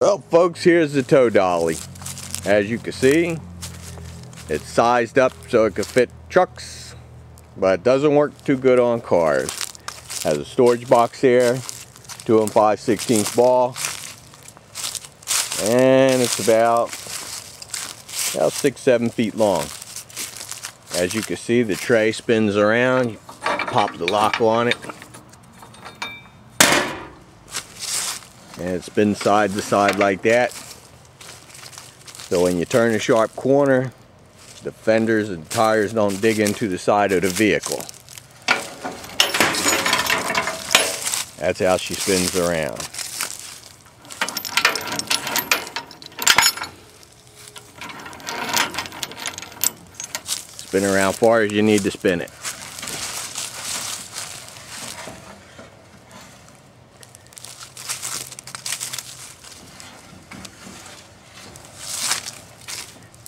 Well folks, here's the tow dolly. As you can see, it's sized up so it could fit trucks, but it doesn't work too good on cars. Has a storage box here, 2 and 5 16 ball, and it's about, about 6-7 feet long. As you can see, the tray spins around, you pop the lock on it, and it spins side to side like that. So when you turn a sharp corner the fenders and tires don't dig into the side of the vehicle. That's how she spins around. Spin around far as you need to spin it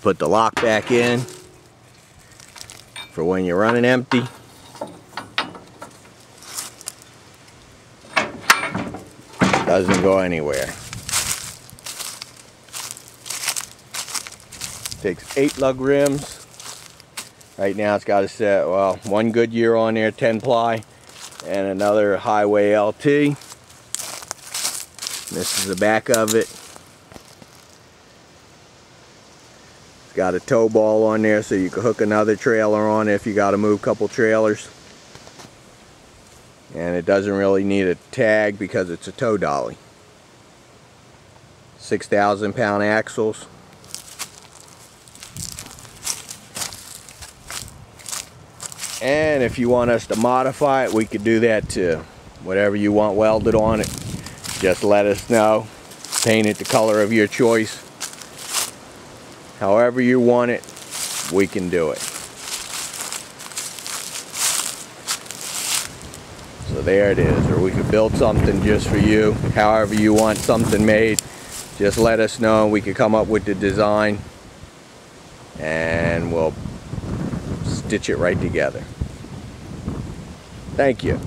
Put the lock back in for when you're running empty. Doesn't go anywhere. Takes eight lug rims. Right now it's got a set, well, one Goodyear on there, 10 ply, and another Highway LT. This is the back of it. It's got a tow ball on there so you can hook another trailer on if you got to move a couple trailers. And it doesn't really need a tag because it's a tow dolly. 6,000 pound axles. And if you want us to modify it, we could do that too. Whatever you want welded on it, just let us know. Paint it the color of your choice however you want it, we can do it. So there it is, or we could build something just for you, however you want something made. Just let us know, we could come up with the design and we'll stitch it right together. Thank you.